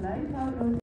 Light out